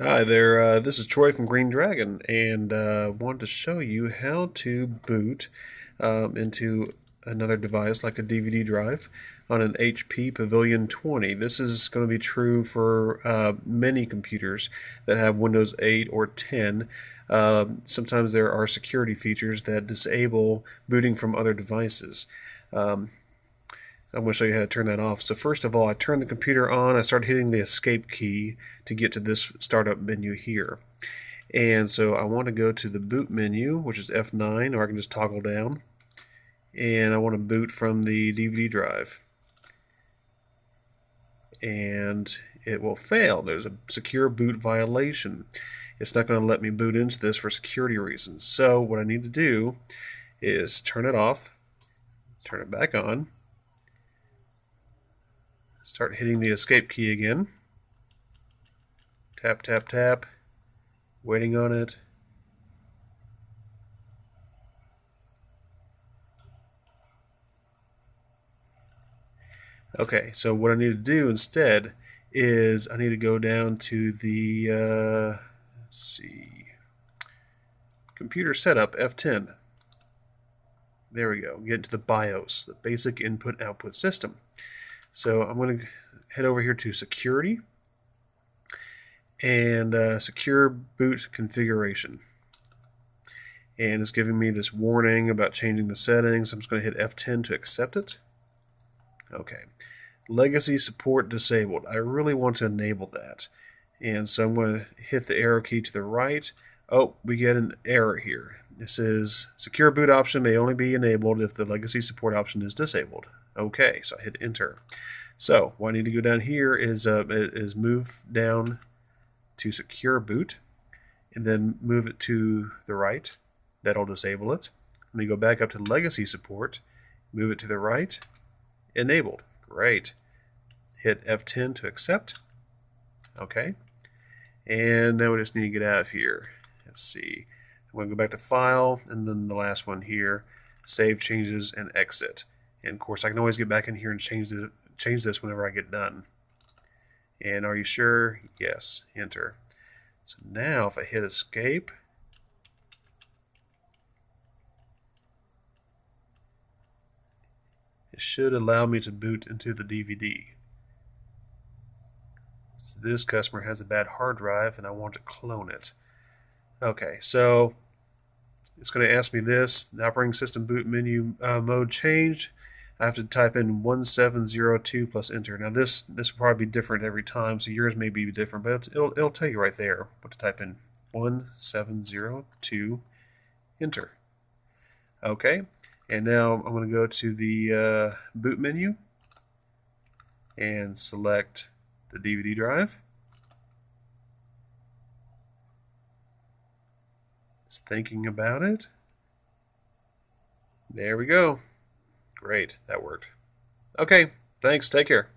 Hi there, uh, this is Troy from Green Dragon, and uh, wanted to show you how to boot um, into another device like a DVD drive on an HP Pavilion 20. This is going to be true for uh, many computers that have Windows 8 or 10. Uh, sometimes there are security features that disable booting from other devices. Um, I'm going to show you how to turn that off. So first of all, I turned the computer on. I started hitting the escape key to get to this startup menu here. And so I want to go to the boot menu, which is F9, or I can just toggle down. And I want to boot from the DVD drive. And it will fail. There's a secure boot violation. It's not going to let me boot into this for security reasons. So what I need to do is turn it off, turn it back on, Start hitting the escape key again. Tap, tap, tap. Waiting on it. Okay, so what I need to do instead is I need to go down to the, uh, let's see, computer setup F10. There we go. Get into the BIOS, the basic input output system. So I'm going to head over here to security and uh, secure boot configuration. And it's giving me this warning about changing the settings. I'm just going to hit F10 to accept it. Okay. Legacy support disabled. I really want to enable that. And so I'm going to hit the arrow key to the right. Oh, we get an error here. It says secure boot option may only be enabled if the legacy support option is disabled. Okay, so I hit enter. So what I need to go down here is uh, is move down to secure boot, and then move it to the right. That'll disable it. Let me go back up to legacy support, move it to the right, enabled. Great. Hit F10 to accept. Okay. And now we just need to get out of here. Let's see. I'm going to go back to File, and then the last one here, Save Changes and Exit. And of course, I can always get back in here and change the change this whenever I get done. And are you sure? Yes. Enter. So now if I hit escape, it should allow me to boot into the DVD. So this customer has a bad hard drive and I want to clone it. Okay, so it's going to ask me this. The operating system boot menu uh, mode changed. I have to type in 1702 plus enter. Now this this will probably be different every time, so yours may be different, but it'll, it'll tell you right there what to type in. 1702 enter. Okay, and now I'm going to go to the uh, boot menu and select the DVD drive. Just thinking about it. There we go. Great, that worked. Okay, thanks. Take care.